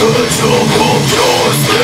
Thank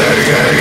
Sergei!